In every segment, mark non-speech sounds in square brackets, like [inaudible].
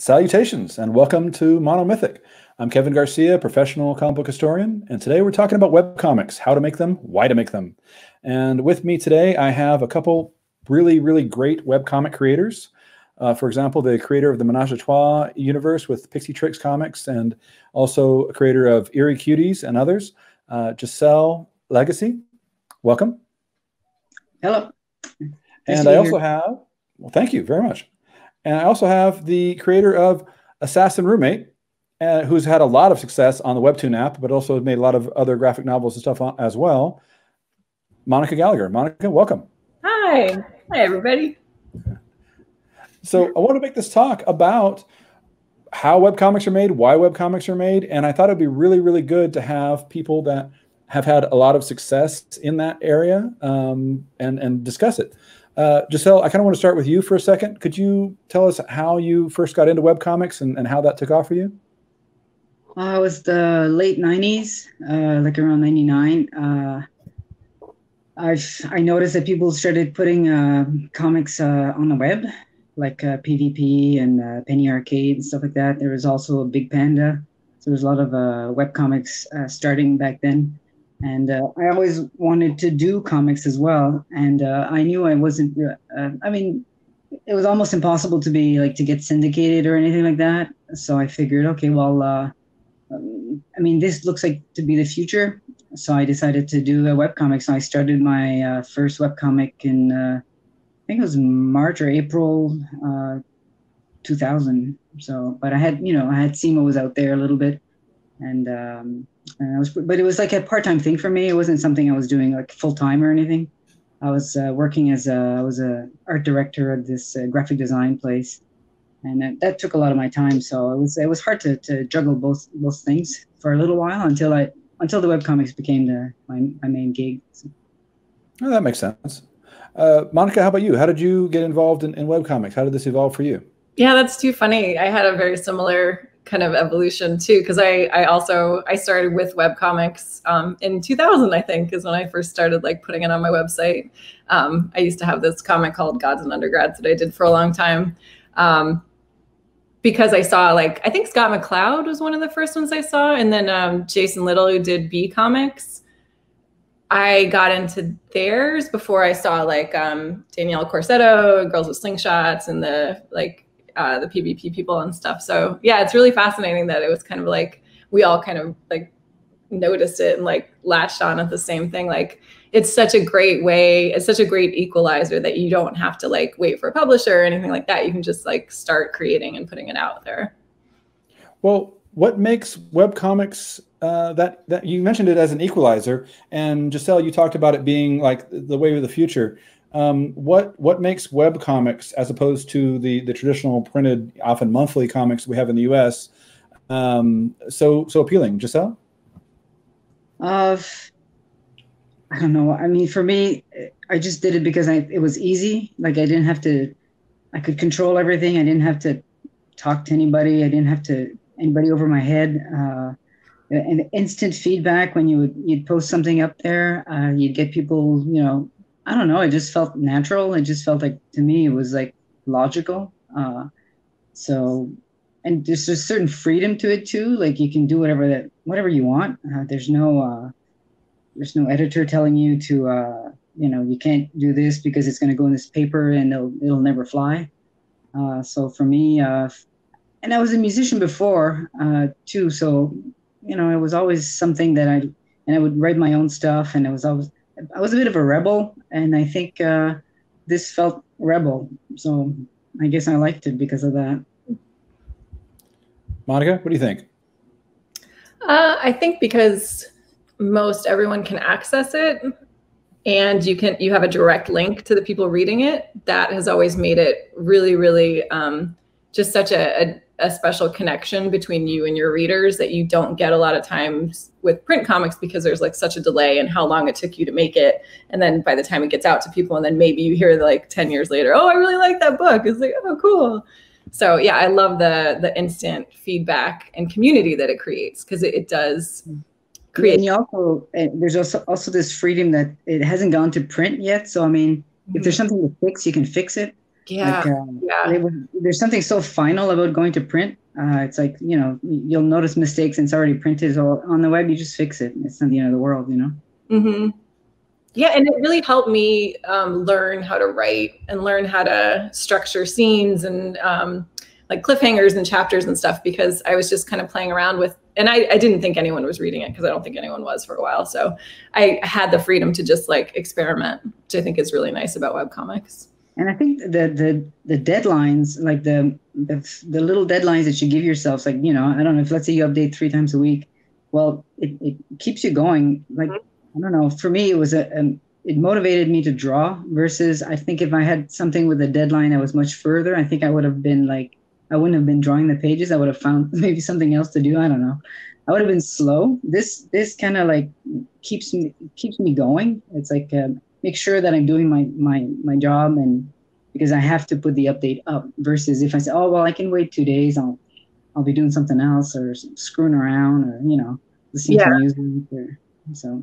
Salutations and welcome to Monomythic. I'm Kevin Garcia, professional comic book historian, and today we're talking about webcomics, how to make them, why to make them. And with me today, I have a couple really, really great webcomic creators. Uh, for example, the creator of the Menage a Trois universe with Pixie Trix Comix, and also a creator of Eerie Cuties and others, uh, Gisele Lagace. Welcome. Hello. Nice and I also have, well, thank you very much. And I also have the creator of Assassin Roommate, uh, who's had a lot of success on the Webtoon app, but also made a lot of other graphic novels and stuff as well. Monica Gallagher. Monica, welcome. Hi. Hi, everybody. So I want to make this talk about how webcomics are made, why webcomics are made, and I thought it'd be really, really good to have people that have had a lot of success in that area um, and and discuss it. Uh, Gisele, I kind of want to start with you for a second. Could you tell us how you first got into webcomics and, and how that took off for you? Uh, it was the late 90s, uh, like around 99. Uh, I've, I noticed that people started putting uh, comics uh, on the web, like PvP and Penny Arcade and stuff like that. There was also a Big Panda. So there's a lot of web comics starting back then and uh, I always wanted to do comics as well. And uh, I knew I wasn't. Uh, I mean, it was almost impossible to be like to get syndicated or anything like that. So I figured, okay, well, uh, I mean, this looks like to be the future. So I decided to do a webcomic. So I started my uh, first webcomic in, uh, I think it was March or April, 2000. So, but I had, you know, I had seen what was out there a little bit, and. Um, and I was, but it was like a part-time thing for me. It wasn't something I was doing like full-time or anything. I was uh, working as a, I was a art director at this uh, graphic design place, and that, that, took a lot of my time. So it was it was hard to, to juggle both both things for a little while until I until the webcomics became the my, my main gig. So. Oh, that makes sense. Uh, Monica, how about you? How did you get involved in, in webcomics? How did this evolve for you? Yeah, that's too funny. I had a very similar kind of evolution too because I I also I started with web comics um, in 2000 I think is when I first started like putting it on my website. Um, I used to have this comic called Gods and Undergrads that I did for a long time. Um, because I saw like I think Scott McCloud was one of the first ones I saw, and then um, Jason Little who did B Comics. I got into theirs before I saw like um, Danielle Corsetto, Girls with Slingshots, and the like uh, the PvP people and stuff. So yeah, it's really fascinating that it was kind of like we all kind of like noticed it and like latched on at the same thing. Like it's such a great way, it's such a great equalizer that you don't have to like wait for a publisher or anything like that. You can just like start creating and putting it out there. Well, what makes web comics uh, that that you mentioned it as an equalizer, and Gisele, you talked about it being like the way of the future um, what what makes web comics as opposed to the the traditional printed, often monthly comics we have in the U.S. Um, so so appealing, Gisele? Uh, I don't know. I mean, for me, I just did it because I it was easy. Like I didn't have to, I could control everything. I didn't have to talk to anybody. I didn't have to anybody over my head. Uh, and instant feedback when you would you'd post something up there, uh, you'd get people, you know, I don't know. It just felt natural. It just felt like to me it was like logical. Uh, so, and there's a certain freedom to it too. Like you can do whatever that whatever you want. Uh, there's no uh, there's no editor telling you to uh, you know you can't do this because it's going to go in this paper and it'll it'll never fly. Uh, so for me, uh, and I was a musician before uh, too. So you know it was always something that I and I would write my own stuff and it was always I was a bit of a rebel, and I think uh, this felt rebel. So I guess I liked it because of that. Monica, what do you think? Uh, I think because most everyone can access it, and you can you have a direct link to the people reading it. That has always made it really, really um, just such a, a a special connection between you and your readers that you don't get a lot of times with print comics because there's like such a delay and how long it took you to make it and then by the time it gets out to people and then maybe you hear like 10 years later oh i really like that book it's like oh cool so yeah i love the the instant feedback and community that it creates because it, it, does create and you also there's also also this freedom that it hasn't gone to print yet so i mean mm-hmm. if there's mm-hmm. something to fix you can fix it Yeah. Like, uh, yeah. there's something so final about going to print. Uh, it's like, you know, you'll notice mistakes and it's already printed on the web. You just fix it. It's not the end of the world, you know? Mm-hmm. Yeah. And it really helped me um, learn how to write and learn how to structure scenes and um, like cliffhangers and chapters and stuff because I was just kind of playing around with and I, I didn't think anyone was reading it because I don't think anyone was for a while. So I had the freedom to just like experiment, which I think is really nice about web comics. And I think the the the deadlines, like the the, the little deadlines that you give yourself, like you know, I don't know if let's say you update three times a week, well, it, it keeps you going. Like mm-hmm. I don't know, for me, it was a, a it motivated me to draw versus I think if I had something with a deadline that was much further, I think I would have been like I wouldn't have been drawing the pages. I would have found [laughs] maybe something else to do. I don't know. I would have been slow. This this kind of like keeps me keeps me going. It's like uh, make sure that I'm doing my my my job and because I have to put the update up versus if I say oh well I can wait two days I'll I'll be doing something else or screwing around or you know listening yeah. to music or so.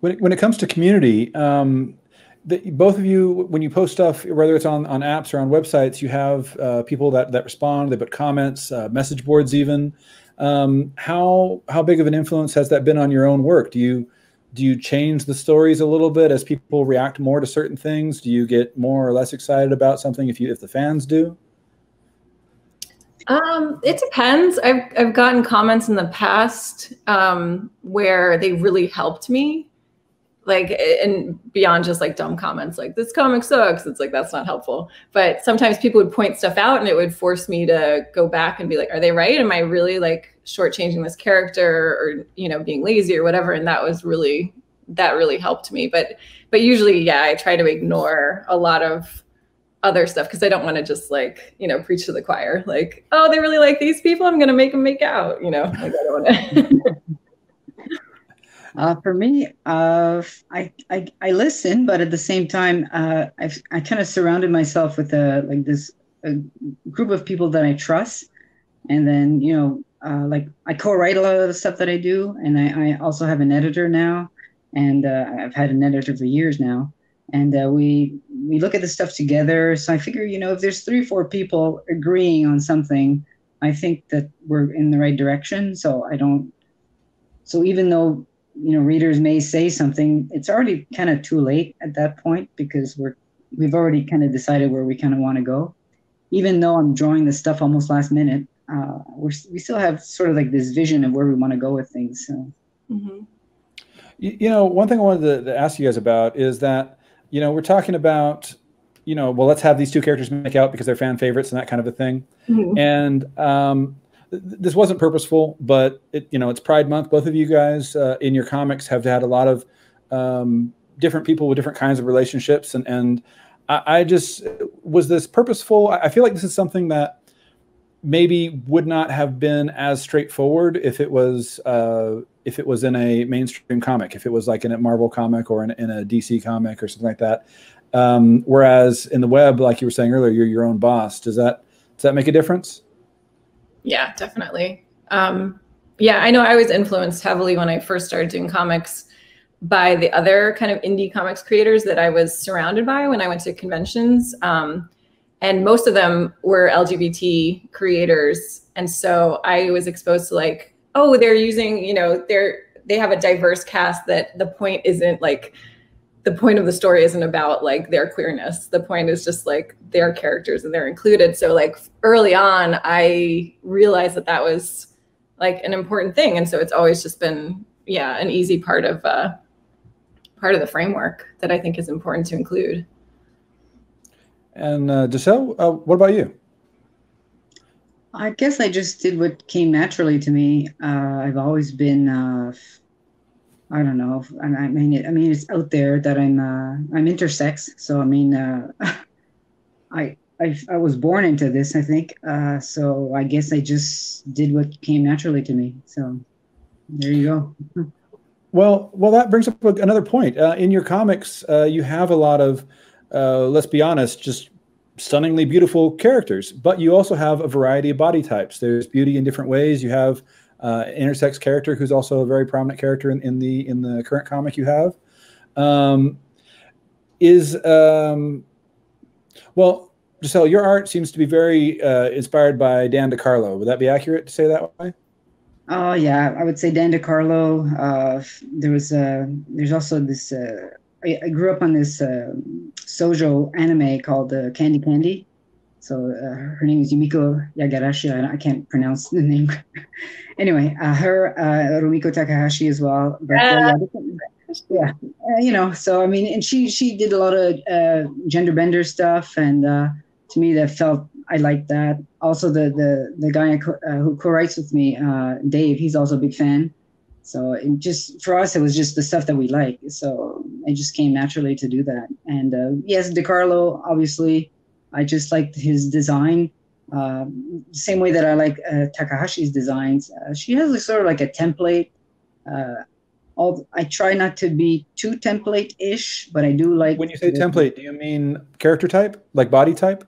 When it, when it comes to community, um, the, both of you, when you post stuff, whether it's on, on apps or on websites, you have uh, people that, that respond, they put comments, uh, message boards even. Um, how how big of an influence has that been on your own work? Do you do you change the stories a little bit as people react more to certain things? Do you get more or less excited about something if you if the fans do? Um, it depends. I've I've gotten comments in the past um, where they really helped me like and beyond just like dumb comments like this comic sucks. It's like that's not helpful. But sometimes people would point stuff out and it would force me to go back and be like are they right? Am i really like shortchanging this character or you know being lazy or whatever? And that was really that really helped me. But but usually yeah i try to ignore a lot of other stuff because i don't want to just like you know preach to the choir like oh they really like these people? I'm gonna make them make out you know? Like i don't want to [laughs] Uh, for me, uh, I, I, I listen, but at the same time, uh, I've, I kind of surrounded myself with a like this a group of people that I trust, and then you know, uh, like I co-write a lot of the stuff that I do, and I, I also have an editor now, and uh, I've had an editor for years now, and uh, we we look at the stuff together. So I figure, you know, if there's three, four people agreeing on something, I think that we're in the right direction. So I don't. So even though you know readers may say something it's already kind of too late at that point because we're we've already kind of decided where we kind of want to go even though i'm drawing the stuff almost last minute uh, we're, we still have sort of like this vision of where we want to go with things so mm-hmm. you, you, know one thing i wanted to, to ask you guys about is that you know we're talking about you know well let's have these two characters make out because they're fan favorites and that kind of a thing mm-hmm. and um, this wasn't purposeful, but it, you know, it's Pride Month. Both of you guys uh, in your comics have had a lot of um, different people with different kinds of relationships, and and I, I, just was this purposeful. I feel like this is something that maybe would not have been as straightforward if it was uh, if it was in a mainstream comic, if it was like in a Marvel comic or in, in a DC comic or something like that. Um, whereas in the web, like you were saying earlier, you're your own boss. Does that does that make a difference? Yeah, definitely. Um, yeah, I know I was influenced heavily when I first started doing comics by the other kind of indie comics creators that I was surrounded by when I went to conventions. Um, and most of them were LGBT creators. And so I was exposed to like, oh, they're using, you know, they're they have a diverse cast that the point isn't like the point of the story isn't about like their queerness. The point is just like their characters and they're included. So like early on, I realized that that was like an important thing, and so it's always just been yeah an easy part of uh, part of the framework that I think is important to include. And uh, Gisele, uh, what about you? I guess I just did what came naturally to me. Uh, I've always been uh, I don't know. I, mean, it, I mean, it's out there that I'm uh, I'm intersex. So I mean, uh, [laughs] I, I I was born into this. I think. Uh, so I guess I just did what came naturally to me. So there you go. [laughs] well, well, that brings up another point. Uh, in your comics, uh, you have a lot of, uh, let's be honest, just stunningly beautiful characters, but you also have a variety of body types. There's beauty in different ways. You have uh, intersex character who's also a very prominent character in, in the in the current comic you have. Um, is um, well, Gisele, your art seems to be very uh, inspired by Dan DeCarlo. Would that be accurate to say that way? Oh yeah, I would say Dan DeCarlo. Uh, there was uh, there's also this. Uh, I, I, grew up on this uh, shojo anime called uh, Candy Candy. So uh, her name is Yumiko Yagarashi. I, I can't pronounce the name. [laughs] anyway, uh, her uh, Rumiko Takahashi as well. But, uh, yeah, uh, you know. So I mean, and she she did a lot of uh, gender bender stuff, and to me that felt I liked that. Also, the the the guy who co-writes with me, Dave, he's also a big fan. So it just for us, it was just the stuff that we like. So it just came naturally to do that. And uh, yes, DeCarlo, obviously, I just liked his design. Uh, same way that I like uh, Takahashi's designs. Uh, she has a, sort of like a template. Uh, all I try not to be too template-ish, but I do like. When you say the, template, do you mean character type, like body type?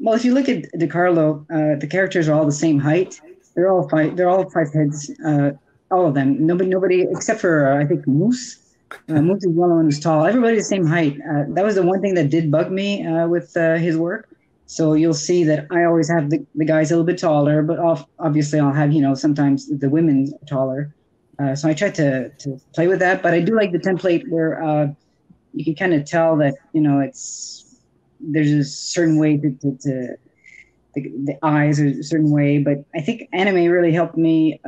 Well, if you look at DeCarlo, uh, the characters are all the same height. They're all five. They're all five heads. Uh, all of them. Nobody, nobody except for I think Moose. Uh, the only one tall. Everybody's the same height. Uh, that was the one thing that did bug me uh, with uh, his work. So you'll see that I always have the, the guys a little bit taller, but off, obviously I'll have, you know, sometimes the women taller. Uh, so I try to, to play with that, but I do like the template where uh, you can kind of tell that, you know, it's, there's a certain way to, to, to the, the, eyes are a certain way, but I think anime really helped me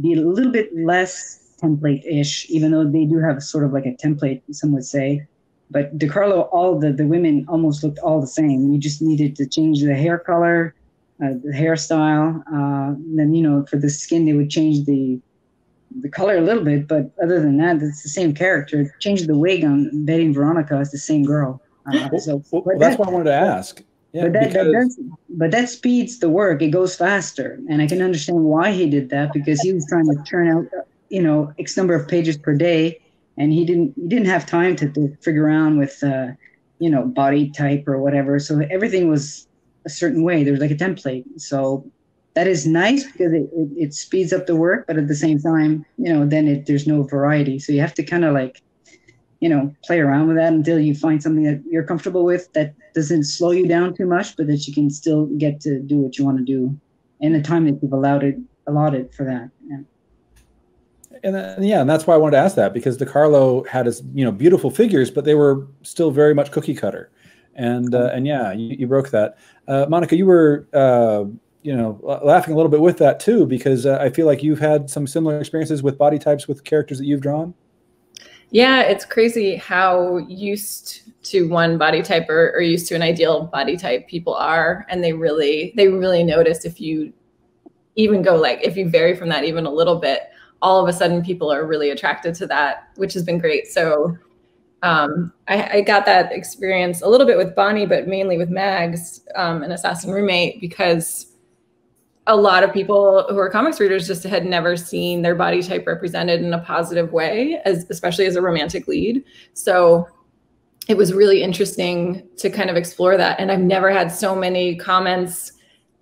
be a little bit less template-ish, even though they do have sort of like a template, some would say. But DeCarlo, all the, the women almost looked all the same. You just needed to change the hair color, uh, the hairstyle. Uh, then, you know, for the skin, they would change the the color a little bit. But other than that, it's the same character. Change the wig on Betty and Veronica. It's the same girl. Uh, so, well, that's that, what I wanted to ask. Yeah, but that, because... that does, but that speeds the work. It goes faster, and I can understand why he did that because he was trying to turn out, you know, x number of pages per day, and he didn't he didn't have time to, to figure around with, uh, you know, body type or whatever. So everything was a certain way. There was like a template. So that is nice because it, it, it speeds up the work, but at the same time, you know, then it, there's no variety. So you have to kind of like you know, play around with that until you find something that you're comfortable with that doesn't slow you down too much, but that you can still get to do what you want to do in the time that you've allowed it allotted for that. Yeah. And, uh, yeah, and that's why I wanted to ask that because DeCarlo had his you know beautiful figures, but they were still very much cookie cutter, and uh, and yeah, you, you broke that. Uh, Monica, you were uh, you know laughing a little bit with that too because uh, I feel like you've had some similar experiences with body types with characters that you've drawn. Yeah, it's crazy how used to one body type or, or, used to an ideal body type people are, and they really they really notice if you even go like if you vary from that even a little bit, all of a sudden people are really attracted to that, which has been great. So um, I, I, got that experience a little bit with Bonnie, but mainly with Mags, um, an assassin roommate, because a lot of people who are comics readers just had never seen their body type represented in a positive way, as especially as a romantic lead. So it was really interesting to kind of explore that. And I've never had so many comments,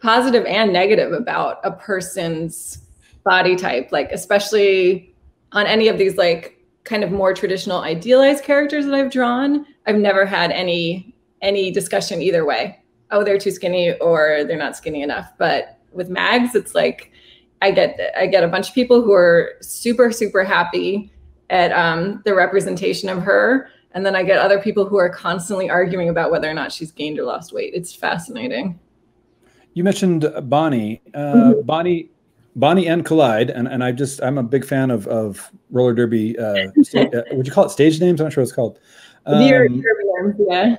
positive and negative, about a person's body type, like especially on any of these like kind of more traditional idealized characters that I've drawn. I've never had any any discussion either way. Oh, they're too skinny or they're not skinny enough. But with mags it's like i get i get a bunch of people who are super super happy at um, the representation of her and then i get other people who are constantly arguing about whether or not she's gained or lost weight it's fascinating you mentioned bonnie uh, mm-hmm. bonnie Bonnie N. Collide and, and i just i'm a big fan of of roller derby uh, [laughs] sta- uh, would you call it stage names i'm not sure what it's called um, yeah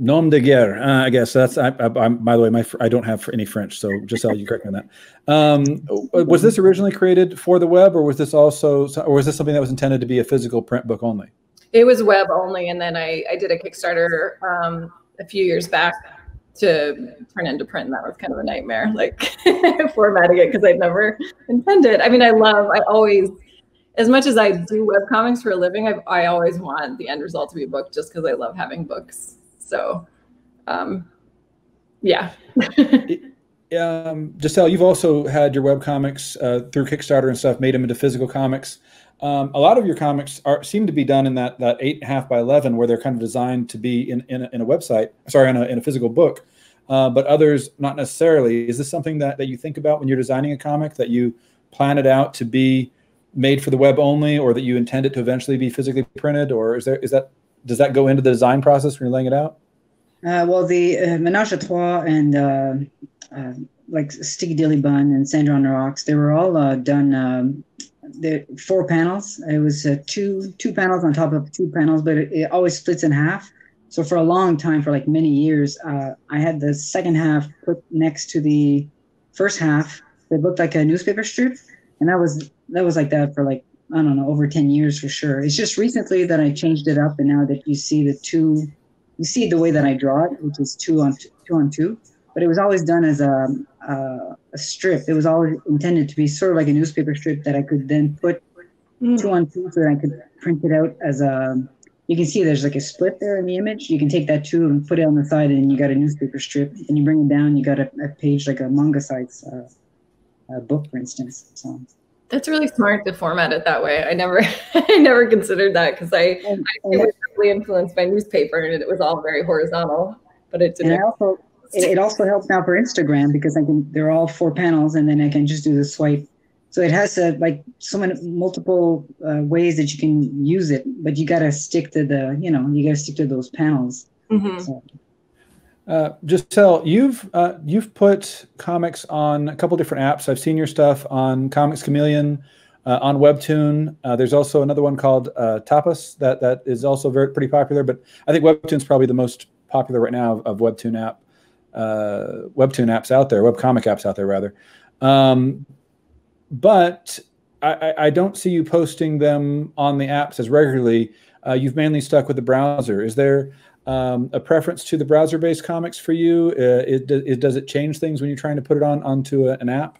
Nom de guerre, uh, I guess that's. I, I, by the way, my I don't have any French, so just you correct me on that. Um, was this originally created for the web, or was this also, or was this something that was intended to be a physical print book only? It was web only, and then I, I did a Kickstarter um, a few years back to turn into print, that was kind of a nightmare, like [laughs] formatting it because I'd never intended. I mean, I love, I always, as much as I do web comics for a living, I, I always want the end result to be a book, just because I love having books so, um, yeah. [laughs] um, Gisele, you've also had your web comics uh, through Kickstarter and stuff, made them into physical comics. Um, a lot of your comics are seem to be done in that that eight and a half by eleven, where they're kind of designed to be in in a, in a website, sorry, in a, in a physical book. Uh, but others not necessarily. Is this something that that you think about when you're designing a comic that you plan it out to be made for the web only, or that you intend it to eventually be physically printed, or is there is that does that go into the design process when you're laying it out? Uh, well, the uh, Menage a Trois and uh, uh, like Sticky Dilly Bun and Sandra on the Rocks, they were all uh, done. Um, the four panels. It was uh, two two panels on top of two panels, but it, it, always splits in half. So for a long time, for like many years, uh, I had the second half put next to the first half. It looked like a newspaper strip, and that was that was like that for like I don't know over ten years for sure. It's just recently that I changed it up, and now that you see the two, you see the way that I draw it, which is two on two, two on two but it was always done as a, a, a, strip. It was always intended to be sort of like a newspaper strip that I could then put mm. two on two so that I could print it out as a. You can see there's like a split there in the image. You can take that too and put it on the side, and you got a newspaper strip. And you bring it down, you got a, a page like a manga sites uh, a book, for instance. So. That's really smart to format it that way. I never, [laughs] I never considered that because I, and, I was really influenced by newspaper and it was all very horizontal. But it didn't. And I also, it, it also helps now for Instagram because I can they're all four panels and then I can just do the swipe. So it has uh, like so many multiple uh, ways that you can use it, but you got to stick to the you know you got to stick to those panels. Mm-hmm. So. Uh, Gisele, you've uh, you've put comics on a couple different apps. I've seen your stuff on Comics Chameleon, uh, on Webtoon. Uh, there's also another one called uh, Tapas that that is also very pretty popular. But I think Webtoon's probably the most popular right now of, of Webtoon app uh, webtoon apps out there, web comic apps out there rather. Um, but I, I, don't see you posting them on the apps as regularly. Uh, you've mainly stuck with the browser. Is there um, a preference to the browser-based comics for you? Uh, it, it, does it change things when you're trying to put it on onto a, an app?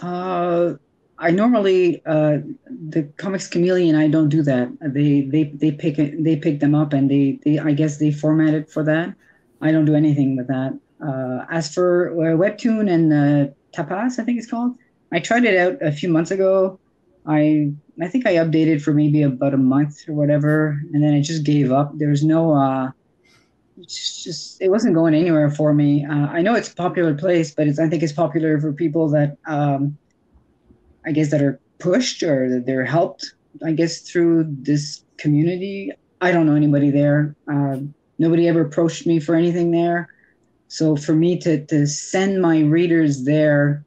Uh, I normally uh, the Comics Chameleon. I don't do that. They they they pick it, they pick them up and they they I guess they format it for that. I don't do anything with that. Uh, as for uh, Webtoon and uh, Tapas, I think it's called, I tried it out a few months ago. I I think I updated for maybe about a month or whatever, and then I just gave up. There was no, uh, it's just it wasn't going anywhere for me. Uh, I know it's a popular place, but it's I think it's popular for people that um, I guess that are pushed or that they're helped. I guess through this community. I don't know anybody there. Uh, nobody ever approached me for anything there. So for me to, to send my readers there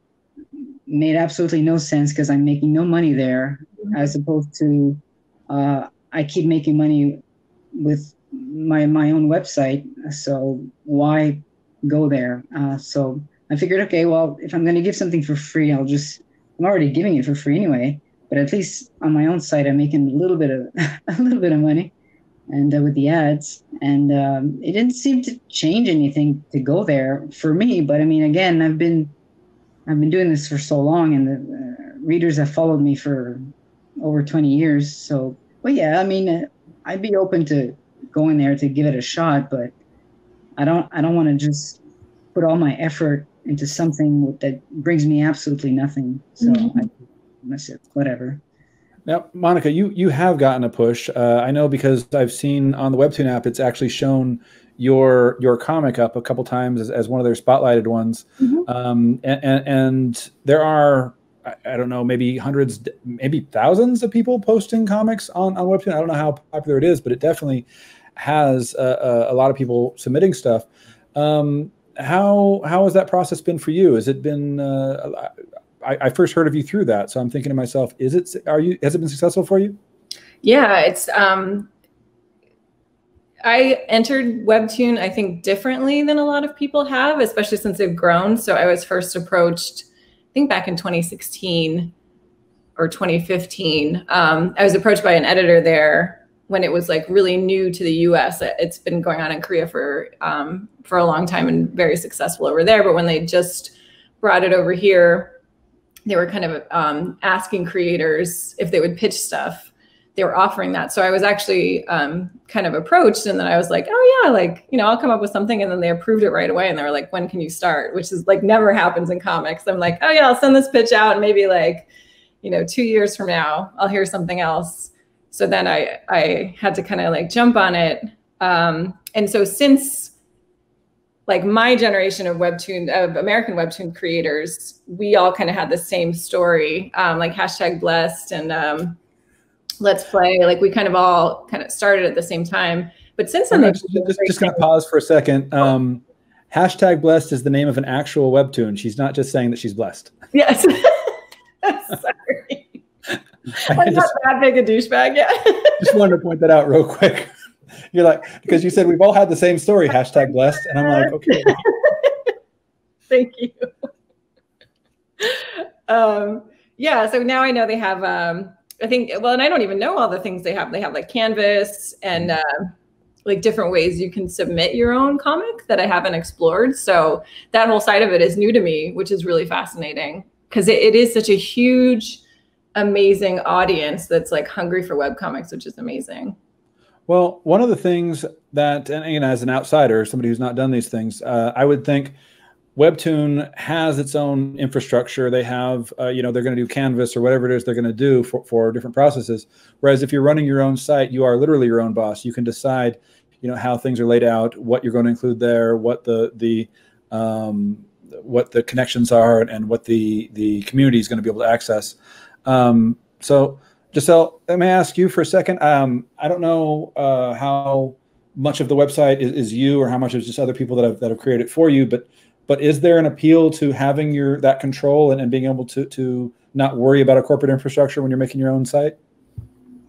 made absolutely no sense because I'm making no money there, mm-hmm. as opposed to uh, I keep making money with my my own website. So why go there? Uh, so I figured, okay, well, if I'm going to give something for free, I'll just I'm already giving it for free anyway. But at least on my own site, I'm making a little bit of [laughs] a little bit of money and uh, with the ads. And um, it didn't seem to change anything to go there for me but i mean again i've been i've been doing this for so long and the uh, readers have followed me for over 20 years. So but yeah i mean uh, i'd be open to going there to give it a shot but i don't i don't want to just put all my effort into something that brings me absolutely nothing. So mm-hmm. I, that's it whatever now, Monica, you you have gotten a push. Uh, I know because I've seen on the Webtoon app, it's actually shown your your comic up a couple times as, as one of their spotlighted ones. Mm-hmm. Um, and, and, and, there are I, I, don't know maybe hundreds, maybe thousands of people posting comics on on Webtoon. I don't know how popular it is, but it definitely has a, a, a lot of people submitting stuff. Um, how how has that process been for you? Has it been uh, I, I, first heard of you through that. So I'm thinking to myself, is it, are you, has it been successful for you? Yeah, it's, um, I entered Webtoon, I think, differently than a lot of people have, especially since they've grown. So I was first approached, I think back in 2016 or 2015. Um, I was approached by an editor there when it was like really new to the US. It's been going on in Korea for um, for a long time and very successful over there. But when they just brought it over here, they were kind of um, asking creators if they would pitch stuff. they were offering that. So I was actually um, kind of approached, and then I was like, oh yeah, like you know, I'll come up with something, and then they approved it right away, and they were like, when can you start? Which is like never happens in comics. I'm like, oh yeah, I'll send this pitch out, and maybe like, you know, two years from now, I'll hear something else. So then I I had to kind of like jump on it, um, and so since like my generation of webtoon of american webtoon creators we all kind of had the same story um, like hashtag blessed and um, let's play like we kind of all kind of started at the same time. But since then just, just, just gonna pause for a second. Um, hashtag blessed is the name of an actual webtoon. She's not just saying that she's blessed. Yes. [laughs] [laughs] Sorry. I'm not that big a douchebag yet. Just wanted to point that out real quick you're like because you said we've all had the same story hashtag blessed and i'm like okay [laughs] thank you um yeah so now i know they have um I think, well, and I don't even know all the things they have. They have like Canvas and uh, like different ways you can submit your own comic that I haven't explored. So that whole side of it is new to me, which is really fascinating because it, it is such a huge, amazing audience that's like hungry for web comics, which is amazing. Well, one of the things that, and as an outsider, somebody who's not done these things, uh, I would think Webtoon has its own infrastructure. They have, uh, you know, they're going to do Canvas or whatever it is they're going to do for, for different processes. Whereas if you're running your own site, you are literally your own boss. You can decide, you know, how things are laid out, what you're going to include there, what the the um, what the connections are, and what the the community is going to be able to access. Um, so, Gisele, let me ask you for a second. Um, I don't know uh, how much of the website is, is you, or how much is just other people that have that have created for you, but but is there an appeal to having your that control and, and being able to to not worry about a corporate infrastructure when you're making your own site?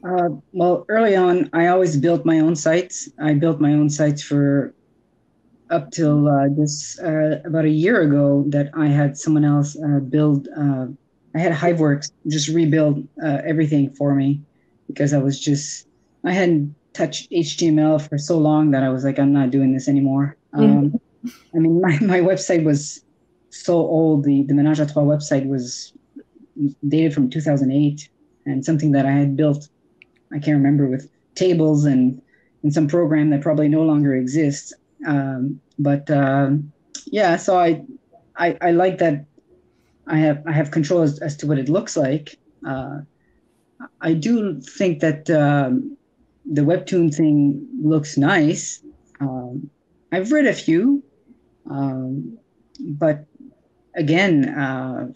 Uh, well, early on, I always built my own sites. I built my own sites for up till uh, this uh, about a year ago that I had someone else uh, build. I had HiveWorks just rebuild uh, everything for me because I was just I hadn't touched HTML for so long that I was like, I'm not doing this anymore. Um, I mean, my, [laughs] my website was so old. The, the Menage a Trois website was dated from 2008 and something that I had built, I can't remember, with tables and, and some program that probably no longer exists. Um, but uh, yeah, so I, I, I like that I have I have control as, as to what it looks like. Uh, I do think that um, the webtoon thing looks nice. Um, I've read a few, um, but again, uh,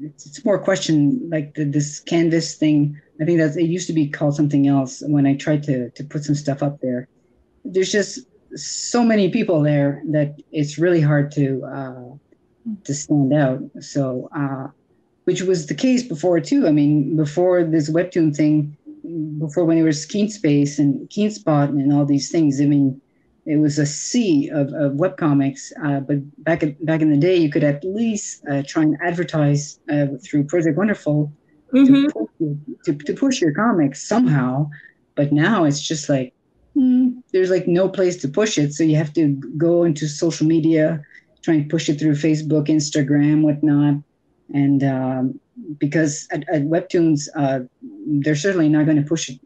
it's, it's, more question like the, this canvas thing. I think that it used to be called something else when I tried to to put some stuff up there. There's just so many people there that it's really hard to uh, to stand out. So, uh, which was the case before too. I mean, before this webtoon thing, before when it was Keenspace and Keenspot and all these things. I mean, it was a sea of, of webcomics. Uh, but back at, back in the day, you could at least uh, try and advertise uh, through Project Wonderful mm-hmm. to, push, to, to, push your comics somehow. But now it's just like mm, there's like no place to push it, so you have to go into social media, try to push it through Facebook, Instagram, whatnot. And um, because at, at Webtoons, uh, they're certainly not going to push it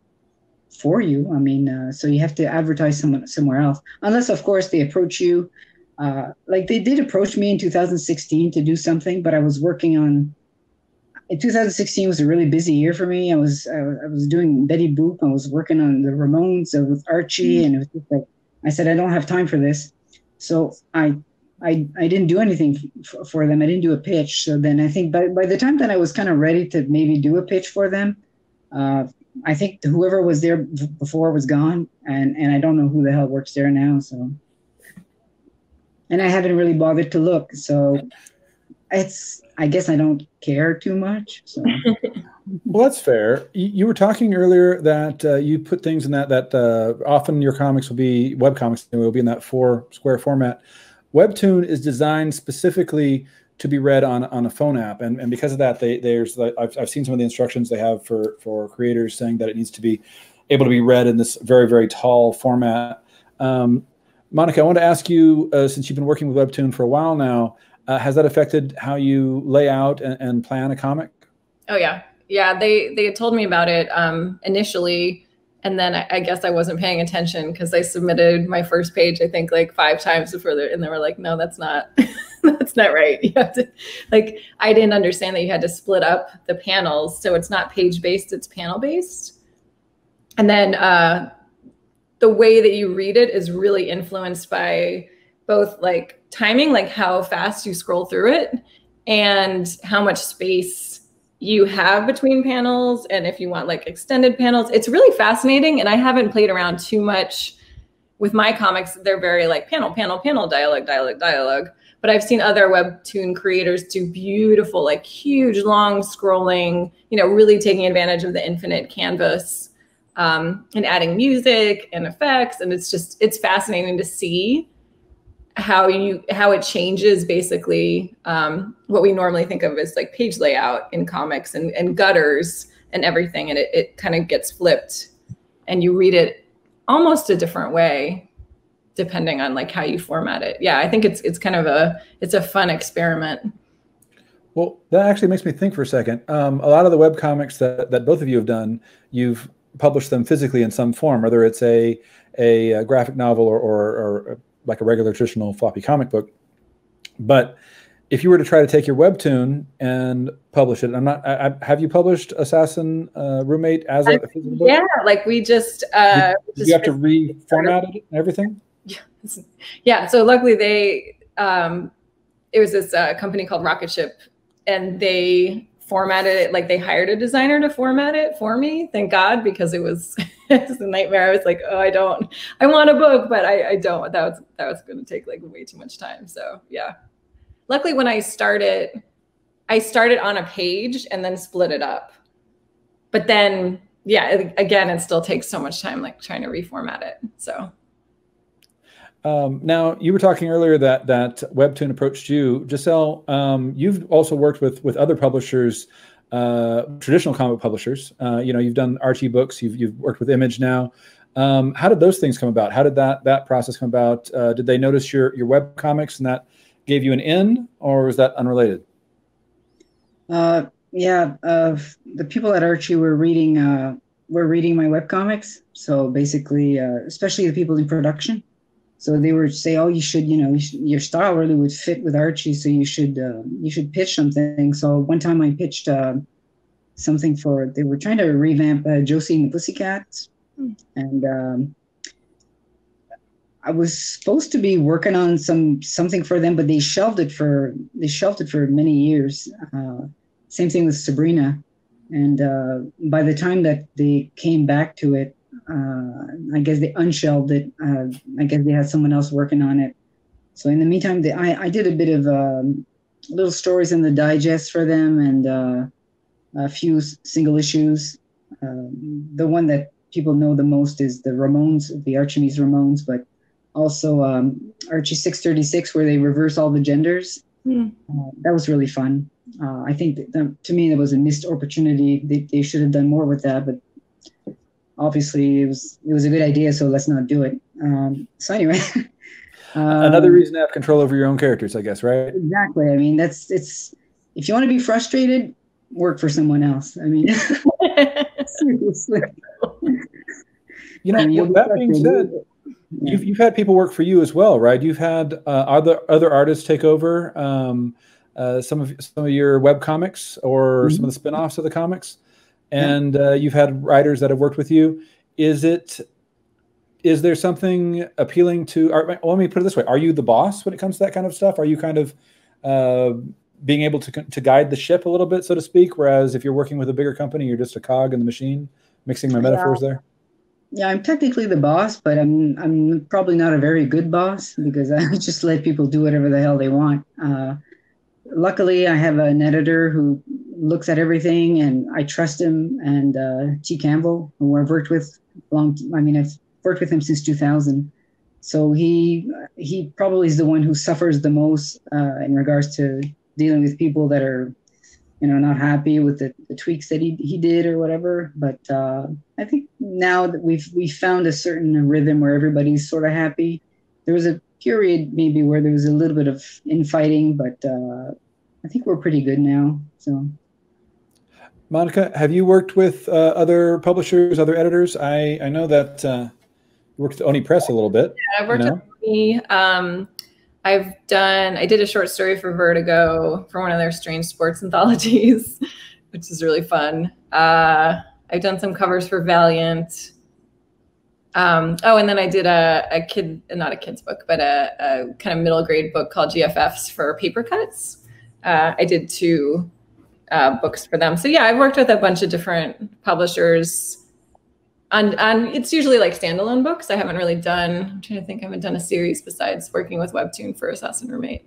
for you. I mean, uh, so you have to advertise someone somewhere else, unless of course they approach you. Uh, like they did approach me in 2016 to do something, but I was working on. In 2016 was a really busy year for me. I was I, I was doing Betty Boop. I was working on the Ramones with Archie, and it was just like I said, I don't have time for this. So I I, I didn't do anything f- for them. I didn't do a pitch. So then I think by, by the time that I was kind of ready to maybe do a pitch for them, uh, I think whoever was there before was gone, and and I don't know who the hell works there now. So, and I haven't really bothered to look. So, it's I guess I don't care too much. So. [laughs] well, that's fair. You, were talking earlier that uh, you put things in that that uh, often your comics will be web comics. And will be in that four square format. Webtoon is designed specifically to be read on on a phone app, and and because of that, they there's I've I've seen some of the instructions they have for for creators saying that it needs to be able to be read in this very very tall format. Um, Monica, I want to ask you uh, since you've been working with Webtoon for a while now, uh, has that affected how you lay out and, and plan a comic? Oh yeah, Yeah, they they had told me about it um, initially, and then I, I, guess I wasn't paying attention because I submitted my first page I think like five times before, they, and they were like, "No, that's not [laughs] that's not right." [laughs] You have to like I didn't understand that you had to split up the panels, so it's not page based; it's panel based. And then uh, the way that you read it is really influenced by both like timing, like how fast you scroll through it, and how much space you have between panels. And if you want like extended panels, it's really fascinating. And I haven't played around too much with my comics. They're very like panel, panel, panel, dialogue, dialogue, dialogue. But I've seen other webtoon creators do beautiful, like huge, long scrolling, you know, really taking advantage of the infinite canvas um, and adding music and effects. And it's just, it's fascinating to see how you how it changes basically um, what we normally think of as like page layout in comics and, and gutters and everything and it, it kind of gets flipped and you read it almost a different way depending on like how you format it. Yeah i think it's it's kind of a it's a fun experiment. Well that actually makes me think for a second. Um, a lot of the web comics that, that both of you have done you've published them physically in some form whether it's a a, graphic novel or, or, or like a regular traditional floppy comic book. But if you were to try to take your webtoon and publish it, I'm not. I, I, have you published Assassin uh, Roommate as a, physical book? Yeah, like we just. Uh, did, did you have to reformat it and everything? [laughs] Yeah. So luckily they, um, it was this uh, company called Rocketship, and they formatted it like they hired a designer to format it for me. Thank God, because it was [laughs] it a nightmare. I was like, oh, I don't, I want a book, but I, I don't. That was that was going to take like way too much time. So yeah. Luckily, when I started, I started on a page and then split it up. But then, yeah, again, it still takes so much time, like trying to reformat it. So. Um, now you were talking earlier that that Webtoon approached you, Gisele. Um, you've also worked with with other publishers uh, traditional comic publishers. Uh, you know, you've done Archie books, you've, you've worked with Image now. Um, how did those things come about? How did that that process come about? Uh, did they notice your your web comics and that gave you an in, or was that unrelated? Uh, yeah, the people at Archie were reading uh, were reading my web comics. So basically, uh, especially the people in production. So they would say, "Oh, you should, you know, you should, your style really would fit with Archie, so you should uh, you should pitch something." So one time I pitched uh, something for they were trying to revamp uh, Josie and the Pussycats, mm. and um, I was supposed to be working on some something for them, but they shelved it for they shelved it for many years. Uh, same thing with Sabrina, and uh, by the time that they came back to it, uh, I guess they unshelled it. Uh, I guess they had someone else working on it. So in the meantime, they, I, I did a bit of um, little stories in the digest for them and uh, a few single issues. Um, the one that people know the most is the Ramones, the Archie Meets Ramones, but also um, Archie 636, where they reverse all the genders. Mm. Uh, that was really fun. Uh, I think that, that, to me, that was a missed opportunity. They, they should have done more with that, but obviously it was it was a good idea, so let's not do it. Um, so anyway. [laughs] um, Another reason to have control over your own characters, I guess, right? Exactly. I mean, that's it's if you want to be frustrated, work for someone else. I mean, [laughs] seriously. You know, I mean, that being said, yeah. you've you've had people work for you as well, right? You've had uh, other other artists take over um, uh, some of some of your web comics or mm-hmm. some of the spin-offs of the comics and uh, you've had writers that have worked with you. Is it is there something appealing to? Or, well, let me put it this way: Are you the boss when it comes to that kind of stuff? Are you kind of uh, being able to to guide the ship a little bit, so to speak? Whereas if you're working with a bigger company, you're just a cog in the machine. Mixing my metaphors yeah. there. Yeah, I'm technically the boss, but I'm I'm probably not a very good boss because I [laughs] just let people do whatever the hell they want. Uh, luckily, I have an editor who looks at everything, and I trust him. And uh, T. Campbell, who I've worked with long, I mean, I've worked with him since 2000. So he he probably is the one who suffers the most uh, in regards to dealing with people that are, you know, not happy with the, the tweaks that he, he did or whatever. But uh, I think now that we've we found a certain rhythm where everybody's sort of happy. There was a period maybe where there was a little bit of infighting, but uh, I think we're pretty good now. So Monica, have you worked with uh, other publishers, other editors? I, I know that uh, you worked with Oni Press a little bit. Yeah, I've worked you know? with Oni. Um, I've done, I did a short story for Vertigo for one of their strange sports anthologies, [laughs] which is really fun. Uh, I've done some covers for Valiant. Um, oh, and then I did a, a kid, not a kid's book, but a, a, kind of middle grade book called GFFs for Papercutz. Uh, I did two uh, books for them. So yeah, I've worked with a bunch of different publishers. And, and it's usually like standalone books. I haven't really done, I'm trying to think, I haven't done a series besides working with Webtoon for Assassin Roommate.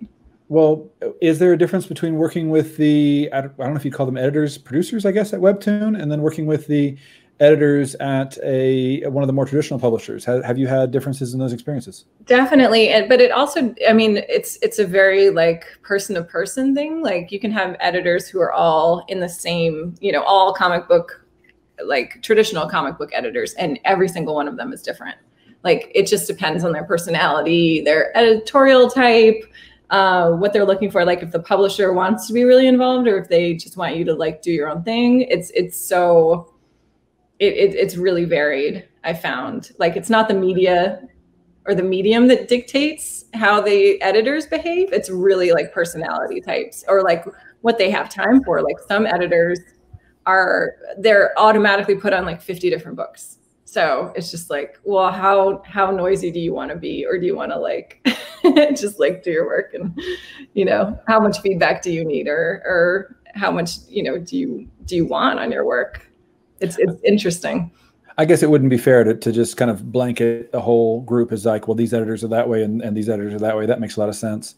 Well, is there a difference between working with the, I don't, I don't know if you call them editors, producers, I guess, at Webtoon, and then working with the editors at a one of the more traditional publishers. Have, have you had differences in those experiences? Definitely but it also i mean it's it's a very like person to person thing. Like you can have editors who are all in the same you know all comic book like traditional comic book editors and every single one of them is different. Like it just depends on their personality their editorial type uh, what they're looking for. Like if the publisher wants to be really involved or if they just want you to like do your own thing it's it's so it, it, it's really varied. I found like it's not the media or the medium that dictates how the editors behave. It's really like personality types or like what they have time for. Like some editors are they're automatically put on like 50 different books. So it's just like, well, how how noisy do you want to be, or do you want to like [laughs] just like do your work and you know how much feedback do you need, or or how much you know do you do you want on your work? It's it's interesting. I guess it wouldn't be fair to, to just kind of blanket a whole group as like, well, these editors are that way and, and these editors are that way. That makes a lot of sense.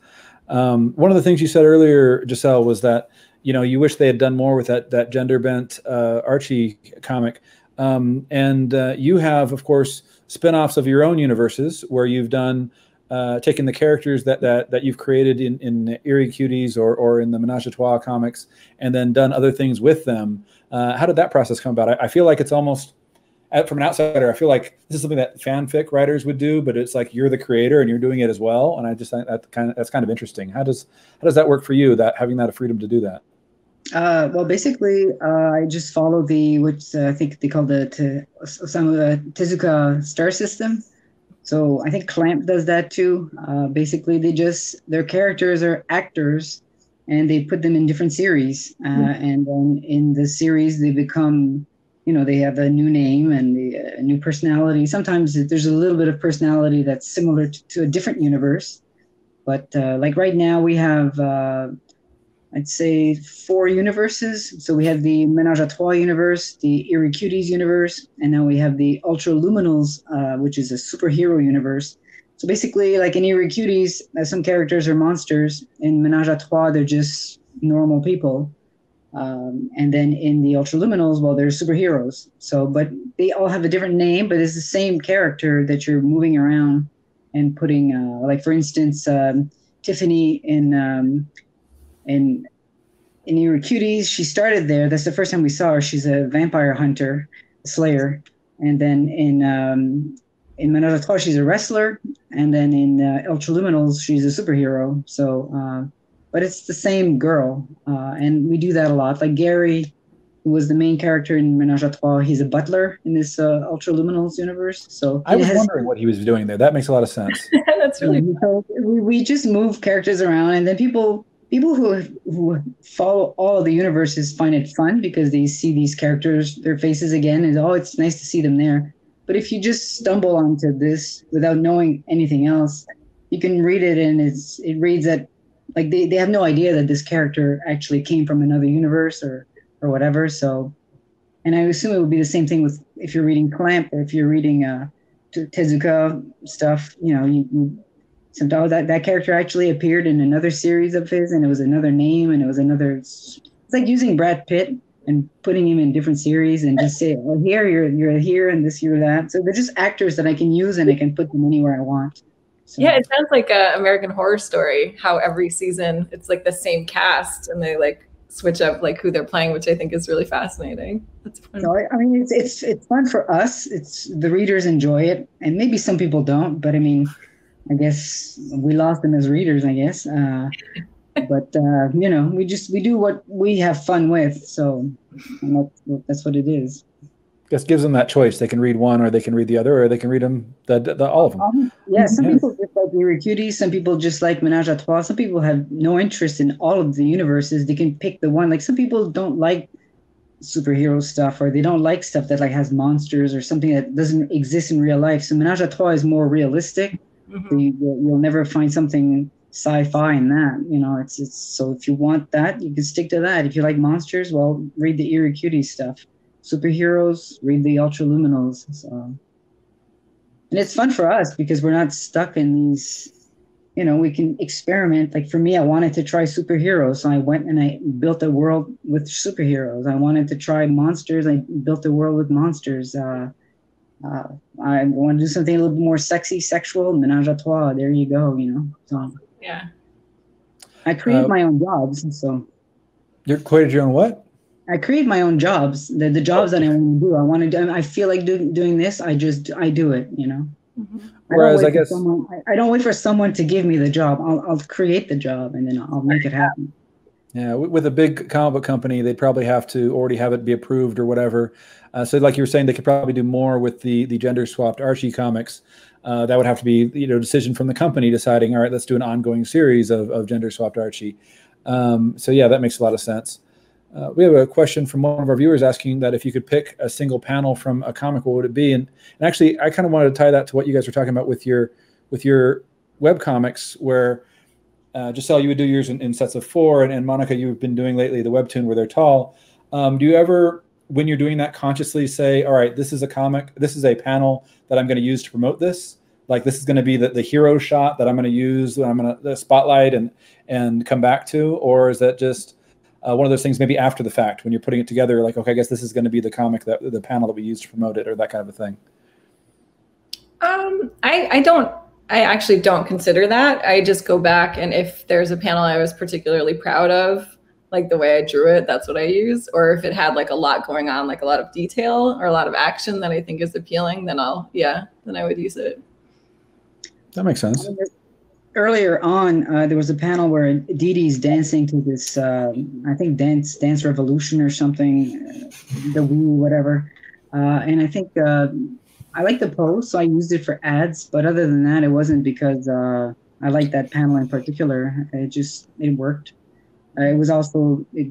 Um, one of the things you said earlier, Gisele, was that you know you wish they had done more with that that gender bent uh, Archie comic. Um, and uh, you have, of course, spin-offs of your own universes where you've done uh, taken the characters that that that you've created in in Eerie Cuties or or in the Menage a Trois comics, and then done other things with them. Uh, how did that process come about? I, I, feel like it's almost from an outsider. I feel like this is something that fanfic writers would do, but it's like you're the creator and you're doing it as well. And I just think that kind of that's kind of interesting. How does how does that work for you? That having that freedom to do that. Uh, well, basically, uh, I just follow the which uh, I think they call the some of the Tezuka star system. So I think Clamp does that too. Uh, basically, they just their characters are actors and they put them in different series. Uh, mm-hmm. And then in the series, they become, you know, they have a new name and the, a uh, new personality. Sometimes there's a little bit of personality that's similar to, to a different universe. But uh, like right now, we have, uh, I'd say, four universes. So we have the Menage a Trois universe, the Eerie Cuties universe, and now we have the Ultra Luminals, uh, which is a superhero universe. So basically, like in Cuties, uh, some characters are monsters. In Menage a Trois, they're just normal people. Um, and then in the Ultraluminals, well, they're superheroes. So, but they all have a different name, but it's the same character that you're moving around and putting. Uh, like for instance, um, Tiffany in um, in in Cuties, she started there. That's the first time we saw her. She's a vampire hunter, slayer. And then in um, in Menage a Trois, she's a wrestler, and then in uh, Ultraluminals, she's a superhero. So, uh, but it's the same girl, uh, and we do that a lot. Like Gary, who was the main character in Menage a Trois, he's a butler in this uh, Ultraluminals universe. So I was has, wondering what he was doing there. That makes a lot of sense. [laughs] That's really. So we, we just move characters around, and then people people who who follow all the universes find it fun because they see these characters, their faces again, and oh, it's nice to see them there. But if you just stumble onto this without knowing anything else, you can read it and it's it reads that like they, they have no idea that this character actually came from another universe or or whatever. So and I assume it would be the same thing with if you're reading Clamp or if you're reading uh Tezuka stuff, you know, you, you sometimes that, that character actually appeared in another series of his and it was another name and it was another it's like using Brad Pitt and putting him in different series and just say, "Oh, here you're you're here and this you're that." So they're just actors that I can use and I can put them anywhere I want. So. Yeah, it sounds like a American Horror Story. How every season it's like the same cast and they like switch up like who they're playing, which I think is really fascinating. That's fun. No, I mean it's it's it's fun for us. It's the readers enjoy it, and maybe some people don't. But I mean, I guess we lost them as readers. I guess. Uh, but but uh, you know, we just we do what we have fun with. So that's, that's what it is. Just gives them that choice. They can read one, or they can read the other, or they can read them the, the all of them. Um, yeah, some yeah. people just like Eerie Cuties. Some people just like Menage a Trois. Some people have no interest in all of the universes. They can pick the one. Like some people don't like superhero stuff, or they don't like stuff that like has monsters or something that doesn't exist in real life. So Menage a Trois is more realistic. Mm-hmm. So you, you'll never find something sci-fi in that. You know, it's it's so if you want that, you can stick to that. If you like monsters, well, read the Eerie Cuties stuff superheroes, read the Ultraluminals. So. And it's fun for us because we're not stuck in these, you know, we can experiment. Like for me, I wanted to try superheroes. So I went and I built a world with superheroes. I wanted to try monsters. I built a world with monsters. Uh, uh, I want to do something a little bit more sexy, sexual, menage a trois. There you go, you know. So, yeah. I create uh, my own jobs. So, you created your own what? I create my own jobs. The, the jobs that I want to do. I want to do. I feel like do, doing this. I just I do it. You know. Mm-hmm. Whereas I, I guess someone, I, I, don't wait for someone to give me the job. I'll I'll create the job and then I'll make it happen. Yeah, with a big comic book company, they'd probably have to already have it be approved or whatever. Uh, so, like you were saying, they could probably do more with the the gender swapped Archie comics. Uh, that would have to be you know decision from the company deciding. All right, let's do an ongoing series of, of gender swapped Archie. Um, so yeah, that makes a lot of sense. Uh, we have a question from one of our viewers asking that if you could pick a single panel from a comic, what would it be? And, and actually, I kind of wanted to tie that to what you guys were talking about with your with your web comics, where uh, Gisele, you would do yours in, in sets of four, and, and, Monica, you've been doing lately the webtoon where they're tall. Um, do you ever, when you're doing that, consciously say, "All right, this is a comic, this is a panel that I'm going to use to promote this"? Like this is going to be the, the hero shot that I'm going to use, that I'm going to spotlight and and come back to, or is that just uh, one of those things maybe after the fact when you're putting it together like okay i guess this is going to be the comic that the panel that we use to promote it or that kind of a thing um i i don't i actually don't consider that i just go back and if there's a panel i was particularly proud of like the way i drew it that's what i use or if it had like a lot going on like a lot of detail or a lot of action that i think is appealing then i'll yeah then i would use it that makes sense earlier on, uh, there was a panel where Dee Dee's dancing to this, uh, I think Dance Dance Revolution or something, uh, the Wii, whatever. Uh, and I think uh, I like the pose, so I used it for ads. But other than that, it wasn't because uh, I liked that panel in particular. It just it worked. It was also it,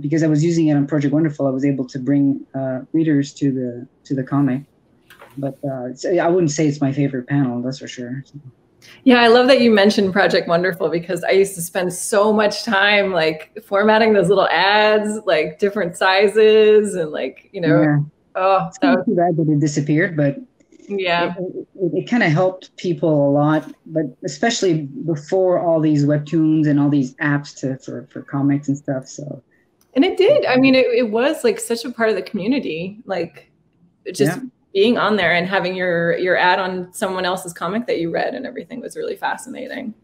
because I was using it on Project Wonderful. I was able to bring uh, readers to the to the comic. But uh, I wouldn't say it's my favorite panel, that's for sure. Yeah, I love that you mentioned Project Wonderful because I used to spend so much time like formatting those little ads, like different sizes and like, you know, yeah. oh, it's that was, too bad that it disappeared, but yeah, it, it, it kind of helped people a lot, but especially before all these webtoons and all these apps to for, for comics and stuff. So, and it did. I mean, it, it was like such a part of the community, like just yeah. being on there and having your your ad on someone else's comic that you read and everything was really fascinating.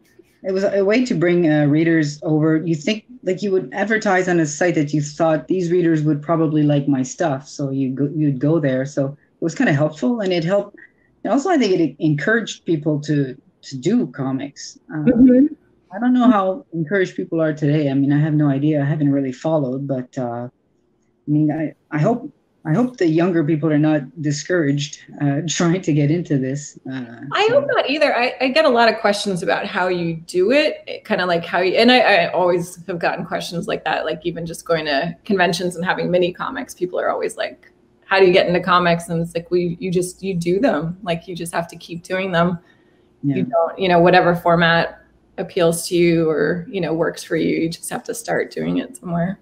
It was a way to bring uh, readers over. You think like you would advertise on a site that you thought these readers would probably like my stuff so you go, you'd go there. So was kind of helpful and it helped and also i think it encouraged people to to do comics uh, mm-hmm. i don't know how encouraged people are today i mean i have no idea i haven't really followed but uh, i mean i i hope I hope the younger people are not discouraged uh, [laughs] trying to get into this. Uh, I so. hope not either. I, I, get a lot of questions about how you do it, kind of like how you, and I, I, always have gotten questions like that, like even just going to conventions and having mini comics. People are always like, how do you get into comics? And it's like, we, you just, you do them. Like you just have to keep doing them. Yeah. You don't, you know, whatever format appeals to you or, you know, works for you, you just have to start doing it somewhere.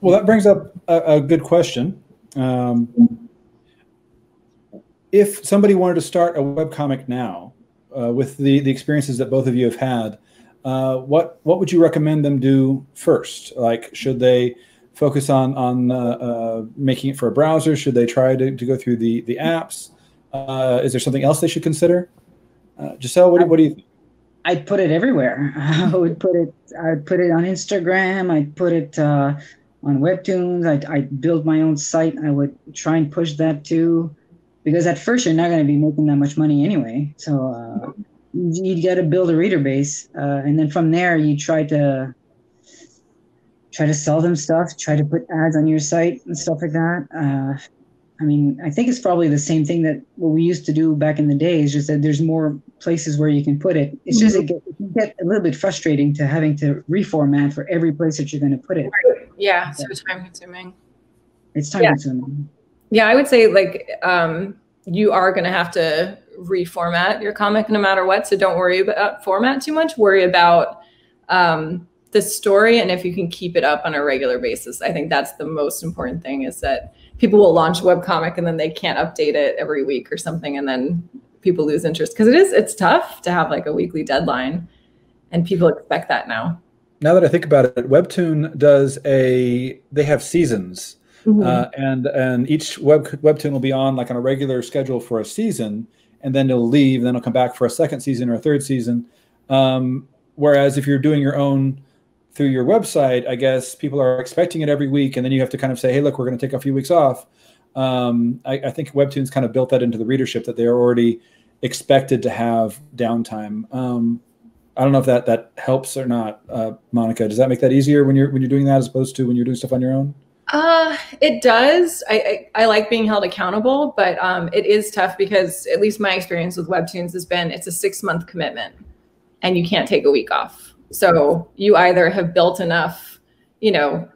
Well, that brings up a, a good question um, if somebody wanted to start a webcomic now uh, with the, the experiences that both of you have had, uh, what what would you recommend them do first? Like, should they focus on on uh, uh making it for a browser? Should they try to, to go through the the apps? Uh, is there something else they should consider? Uh, Gisele, what, do, what do you? Think? I'd put it everywhere. [laughs] I would put it. I'd put it on Instagram. I'd put it on Webtoons. I'd, I'd build my own site. I would try and push that too, because at first you're not going to be making that much money anyway. So uh, you, got to build a reader base, uh, and then from there you try to try to sell them stuff, try to put ads on your site and stuff like that. Uh, I mean, I think it's probably the same thing that what we used to do back in the day. Is just that there's more places where you can put it. It's just mm-hmm. it, get, it can get a little bit frustrating to having to reformat for every place that you're going to put it. Yeah, so time consuming. It's time yeah. consuming. Yeah, I would say like um, you are going to have to reformat your comic no matter what. So don't worry about format too much. Worry about um, the story and if you can keep it up on a regular basis. I think that's the most important thing is that people will launch a web comic and then they can't update it every week or something and then people lose interest because it is it's tough to have like a weekly deadline and people expect that now now that i think about it webtoon does a they have seasons mm-hmm. uh, and and each web webtoon will be on like on a regular schedule for a season and then it'll leave and then it'll come back for a second season or a third season um, whereas if you're doing your own through your website, I guess people are expecting it every week, and then you have to kind of say, "Hey, look, we're going to take a few weeks off." Um, I, I, think Webtoons kind of built that into the readership that they are already expected to have downtime. Um, I don't know if that that helps or not, uh, Monica. Does that make that easier when you're when you're doing that as opposed to when you're doing stuff on your own? Uh, it does. I, I, I like being held accountable, but um, it is tough because at least my experience with Webtoons has been it's a six month commitment, and you can't take a week off. So you either have built enough, you know,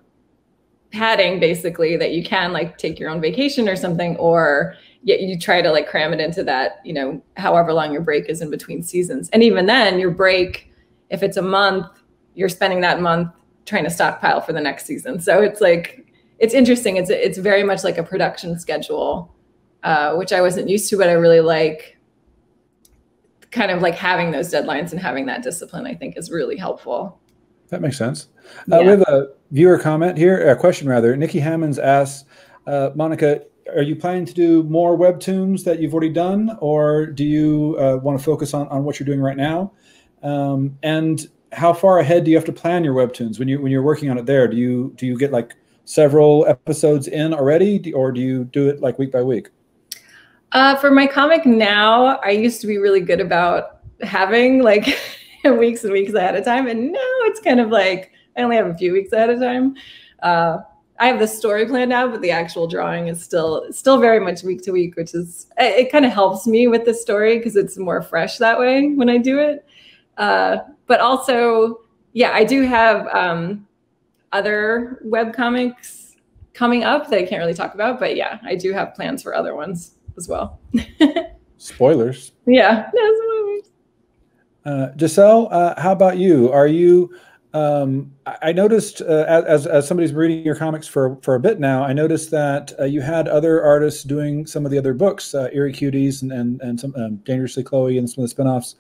padding basically that you can like take your own vacation or something, or yet you try to like cram it into that, you know, however long your break is in between seasons. And even then, your break, if it's a month, you're spending that month trying to stockpile for the next season. So it's like it's interesting. It's it's very much like a production schedule, uh, which I wasn't used to, but I really like kind of like having those deadlines and having that discipline, I think is really helpful. That makes sense. Uh, We have a viewer comment here, a question rather. Nikki Hammonds asks, uh, Monica, are you planning to do more webtoons that you've already done, or do you uh, want to focus on, on what you're doing right now? Um, and how far ahead do you have to plan your webtoons when you when you're working on it? There, do you do you get like several episodes in already, or do you do it like week by week? Uh, for my comic now, I used to be really good about having like [laughs] weeks and weeks ahead of time, and now it's kind of like I only have a few weeks ahead of time. Uh, I have the story planned out, but the actual drawing is still still very much week to week, which is it, it kind of helps me with the story because it's more fresh that way when I do it. Uh, but also, yeah, I do have um, other web comics coming up that I can't really talk about, but yeah, I do have plans for other ones as well. spoilers. [laughs] Yeah. No, spoilers. Uh, Gisele, uh, how about you? Are you? Um, I noticed uh, as as somebody's reading your comics for for a bit now, I noticed that uh, you had other artists doing some of the other books, uh, Eerie Cuties and and, and some um, Dangerously Chloe and some of the spinoffs.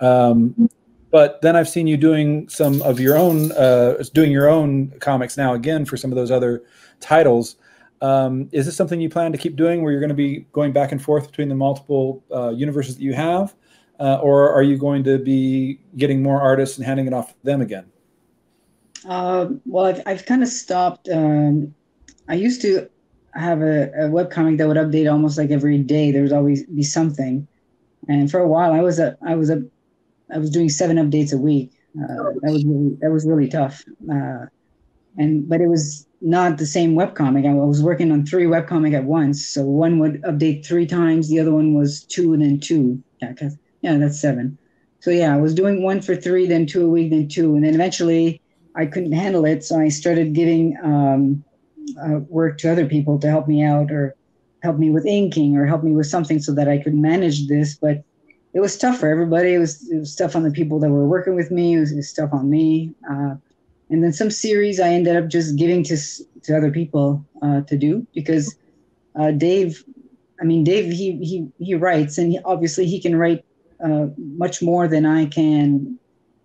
Um, but then I've seen you doing some of your own, uh, doing your own comics now again for some of those other titles. Um, is this something you plan to keep doing where you're going to be going back and forth between the multiple uh, universes that you have? Uh, or are you going to be getting more artists and handing it off to them again? Uh, well, I've, I've kind of stopped. Um, I used to have a, a web comic that would update almost like every day. There would always be something. And for a while, I was a, I was a, I was doing seven updates a week. Uh, that was really, that was really tough. Uh, and but it was not the same webcomic. I was working on three webcomic at once. So one would update three times, the other one was two and then two. Yeah, yeah, that's seven. So yeah, I was doing one for three, then two a week, then two. And then eventually I couldn't handle it. So I started giving um, uh, work to other people to help me out or help me with inking or help me with something so that I could manage this. But it was tough for everybody. It was, it was tough on the people that were working with me. It was, it was tough on me. Uh, and then some series I ended up just giving to to other people uh, to do because uh, Dave, I mean Dave, he he he writes and he, obviously he can write uh, much more than I can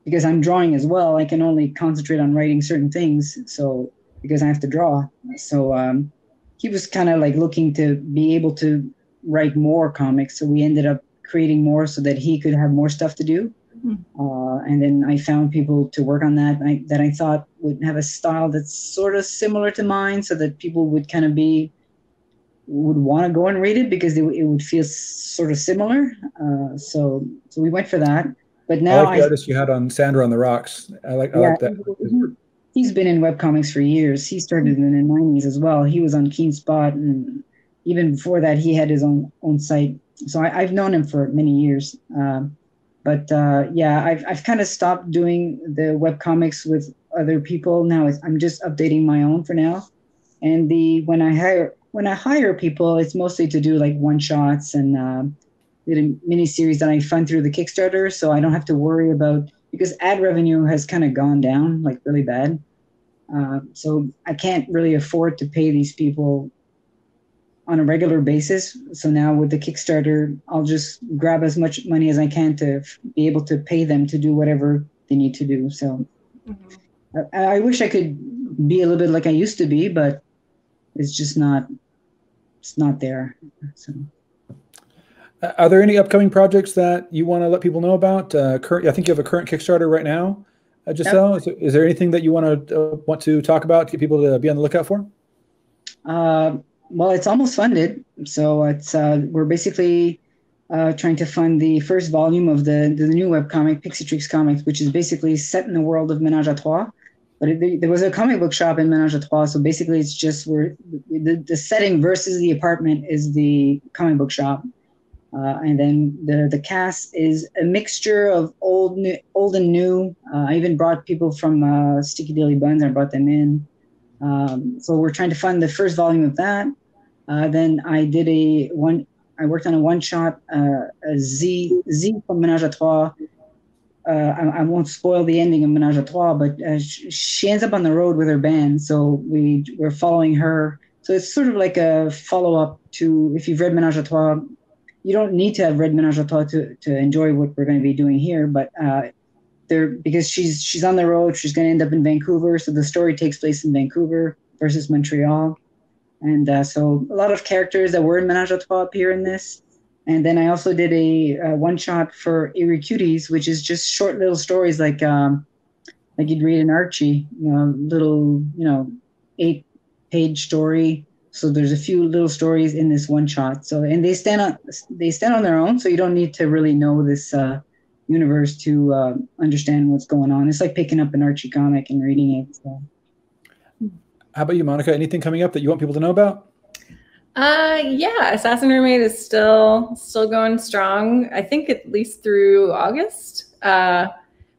because I'm drawing as well. I can only concentrate on writing certain things, so because I have to draw. So um, he was kind of like looking to be able to write more comics. So we ended up creating more so that he could have more stuff to do. Uh, and then I found people to work on that I, that I thought would have a style that's sort of similar to mine, so that people would kind of be would want to go and read it because it, it would feel sort of similar. Uh, so so we went for that. But now I like the I, artist you had on Sandra on the Rocks. I like I yeah, like that. he's been in webcomics for years. He started in the 90s as well. He was on Keenspot, and even before that, he had his own own site. So I, have known him for many years. Um, but uh, yeah, I've, I've kind of stopped doing the webcomics with other people. Now I'm just updating my own for now. And the when I hire when I hire people, it's mostly to do like one shots and uh, mini series that I fund through the Kickstarter, so I don't have to worry about because ad revenue has kind of gone down like really bad. Uh, so I can't really afford to pay these people on a regular basis. So now with the Kickstarter, I'll just grab as much money as I can to f- be able to pay them to do whatever they need to do. So mm-hmm. I, I wish I could be a little bit like I used to be, but it's just not. It's not there. So. Are there any upcoming projects that you want to let people know about? Uh, current, I think you have a current Kickstarter right now, uh, Gisele. Yep. Is, is, there anything that you want to uh, want to talk about? Get people to be on the lookout for. Uh, well, it's almost funded, so it's uh, we're basically uh, trying to fund the first volume of the the new webcomic Pixie Trix Comix, which is basically set in the world of Menage a Trois. But it, there was a comic book shop in Menage a Trois, so basically it's just where the, the setting versus the apartment is the comic book shop uh, and then the the cast is a mixture of old new, old and new. Uh, I even brought people from uh, Sticky Dilly Buns. I brought them in. Um, so we're trying to fund the first volume of that. Uh, then I did a one. I worked on a one shot, uh, a Z Z from Menage a Trois. Uh, I, I, won't spoil the ending of Menage a Trois, but she, she ends up on the road with her band. So we we're following her. So it's sort of like a follow up to if you've read Menage a Trois you don't need to have read Menage a Trois to, to enjoy what we're going to be doing here, but uh, there because she's she's on the road, she's going to end up in Vancouver, so the story takes place in Vancouver versus Montreal, and uh, so a lot of characters that were in Menage a Trois appear in this. And then I also did a, a one shot for Eerie Cuties, which is just short little stories like um, like you'd read in Archie, you know, little you know eight page story so there's a few little stories in this one shot. So and they stand on they stand on their own. So you don't need to really know this uh, universe to uh, understand what's going on. It's like picking up an Archie comic and reading it. So. How about you, Monica? Anything coming up that you want people to know about? Uh, yeah, Assassin Roommate is still still going strong. I think at least through August. Uh,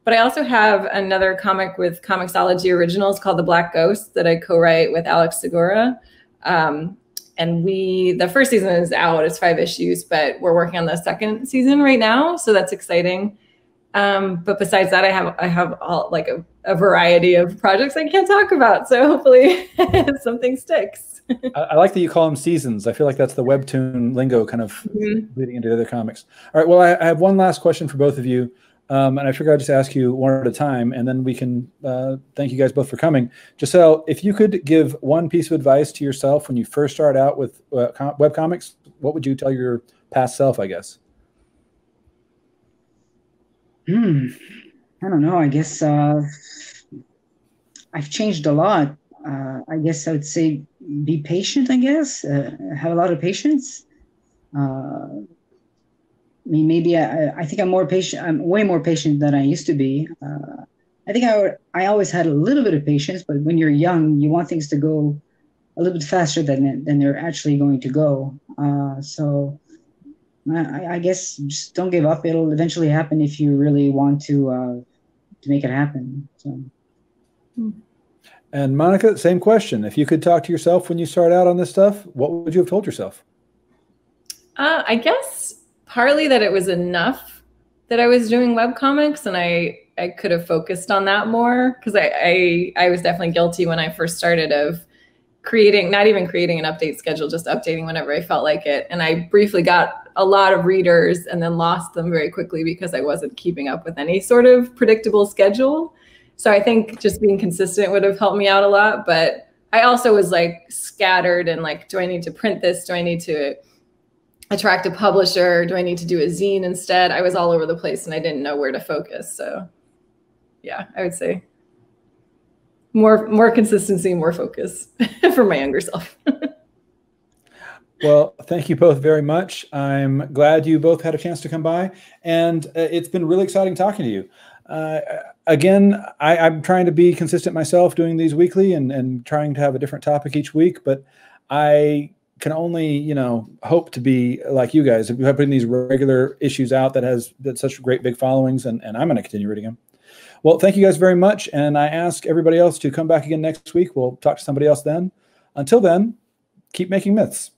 but I also have another comic with Comixology Originals called The Black Ghost that I co-write with Alex Segura. Um, and we the first season is out it's five issues but we're working on the second season right now so that's exciting um, but besides that i have i have all like a, a, variety of projects i can't talk about so hopefully [laughs] something sticks I, I, like that you call them seasons i feel like that's the webtoon lingo kind of mm-hmm. leading into the other comics all right well I, I have one last question for both of you um, and I figured I'd just ask you one at a time, and then we can uh, thank you guys both for coming. Gisele, if you could give one piece of advice to yourself when you first start out with uh, com- web comics, what would you tell your past self? I guess. Hmm. I don't know. I guess uh, I've changed a lot. Uh, I guess I would say be patient. I guess uh, have a lot of patience. Uh, I mean, maybe I, I think I'm more patient. I'm way more patient than I used to be. Uh, I think I, I always had a little bit of patience, but when you're young, you want things to go a little bit faster than than they're actually going to go. Uh, so I, I, guess just don't give up. It'll eventually happen if you really want to uh, to make it happen. So. And Monica, same question. If you could talk to yourself when you start out on this stuff, what would you have told yourself? Uh, I guess partly that it was enough that I was doing web comics and I I could have focused on that more because I, I I was definitely guilty when I first started of creating not even creating an update schedule just updating whenever I felt like it and I briefly got a lot of readers and then lost them very quickly because I wasn't keeping up with any sort of predictable schedule so I think just being consistent would have helped me out a lot but I also was like scattered and like do I need to print this do I need to attract a publisher? Do I need to do a zine instead? I was all over the place and I didn't know where to focus. So yeah, I would say more more consistency, more focus [laughs] for my younger self. [laughs] well, thank you both very much. I'm glad you both had a chance to come by, and uh, it's been really exciting talking to you. uh, again, I, I'm trying to be consistent myself, doing these weekly and and trying to have a different topic each week. But I can only you know hope to be like you guys if you have putting these regular issues out that has that such great big followings and, and i'm going to continue reading them well thank you guys very much and i ask everybody else to come back again next week we'll talk to somebody else then until then keep making myths